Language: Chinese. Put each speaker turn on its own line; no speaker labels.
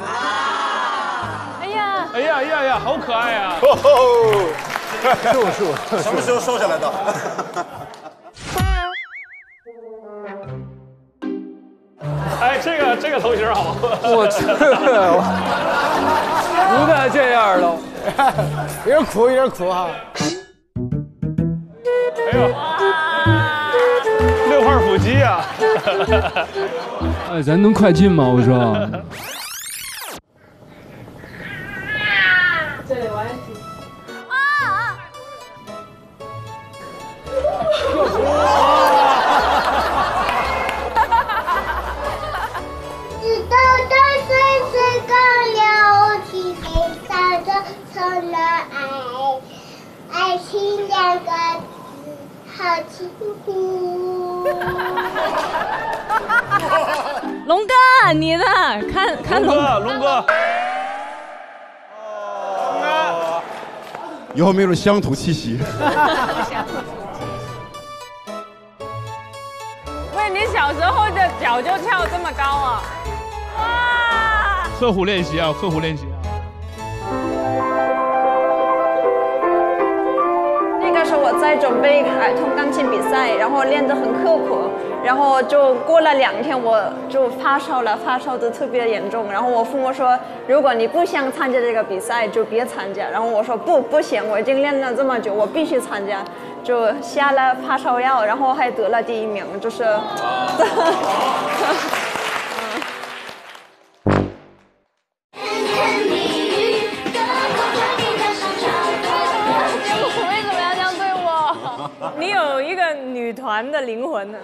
哎呀，
哎呀呀呀，好可爱啊！
是我是我，
什么时候瘦下来的？
哎，这个这个头型好。
我去，不带这样的，有点苦，有点苦哈。
哎呦，六块腹肌啊！
哎，咱能快进吗？我说。
龙哥，你呢？看看龙
龙哥，龙哥，
以后没有种乡土气息。
喂，你小时候的脚就跳这么高啊？哇！
刻苦练习啊，刻苦练习啊！
那个时候我在准备儿童钢琴比赛，然后练得很刻苦，然后就过了两天我就发烧了，发烧的特别严重。然后我父母说，如果你不想参加这个比赛，就别参加。然后我说不，不行，我已经练了这么久，我必须参加。就下了发烧药，然后还得了第一名，就是。
你有一个女团的灵魂呢。